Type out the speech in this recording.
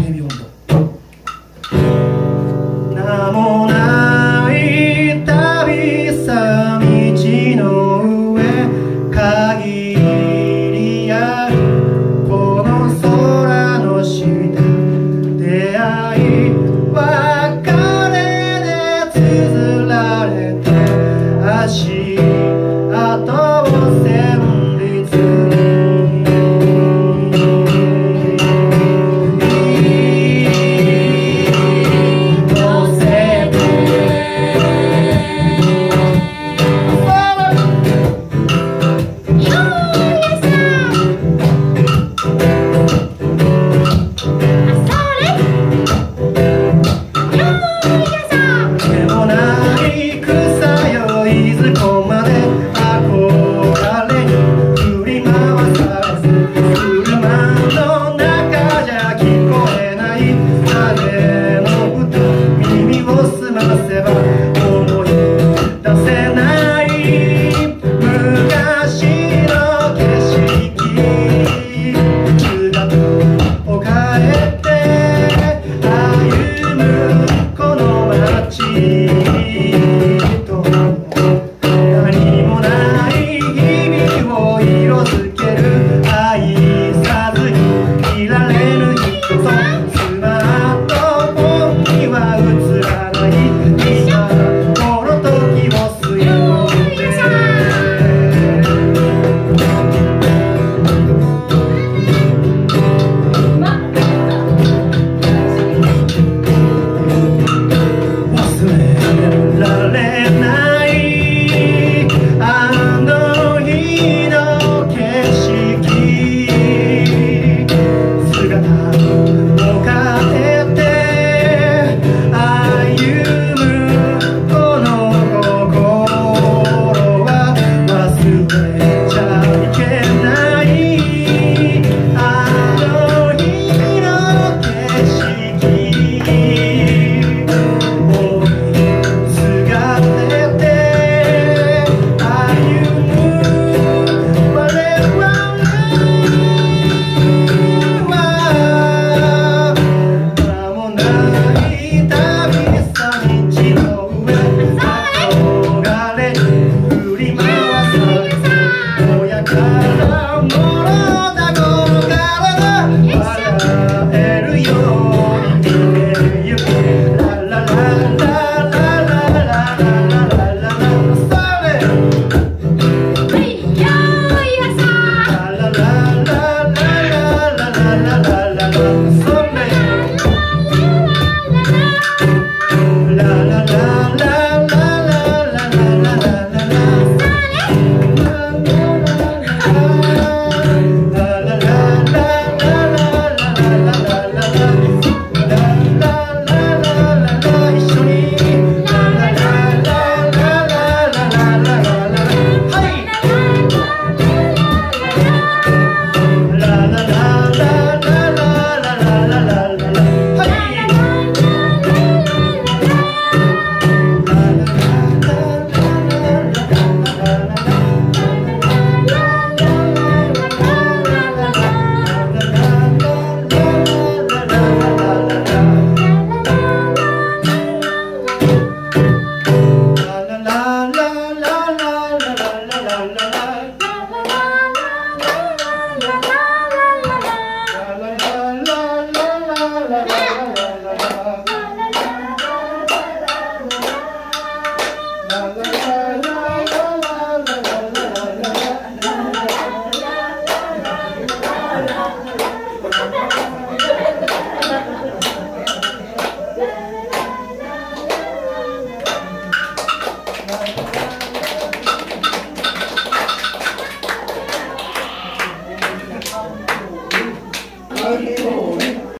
ヘミ音